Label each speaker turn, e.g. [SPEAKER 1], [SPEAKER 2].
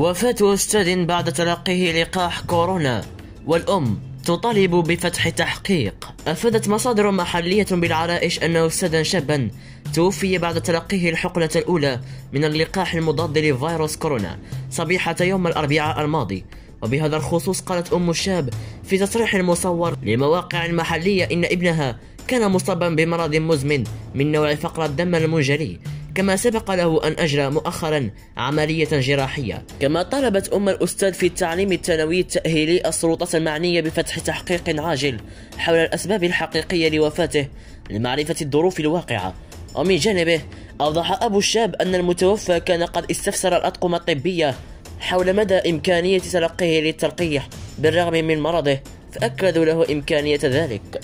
[SPEAKER 1] وفاة أستاذ بعد تلقيه لقاح كورونا والأم تطالب بفتح تحقيق. أفادت مصادر محلية بالعرائش أن أستاذا شابا توفي بعد تلقيه الحقنة الأولى من اللقاح المضاد لفيروس كورونا صبيحة يوم الأربعاء الماضي. وبهذا الخصوص قالت أم الشاب في تصريح مصور لمواقع محلية إن ابنها كان مصابا بمرض مزمن من نوع فقر الدم المنجلي. كما سبق له أن أجرى مؤخرا عملية جراحية. كما طلبت أم الأستاذ في التعليم الثانوي التأهيلي السلطات المعنية بفتح تحقيق عاجل حول الأسباب الحقيقية لوفاته لمعرفة الظروف الواقعة. ومن جانبه أوضح أبو الشاب أن المتوفى كان قد استفسر الأطقم الطبية حول مدى إمكانية تلقيه للتلقيح بالرغم من مرضه فأكدوا له إمكانية ذلك.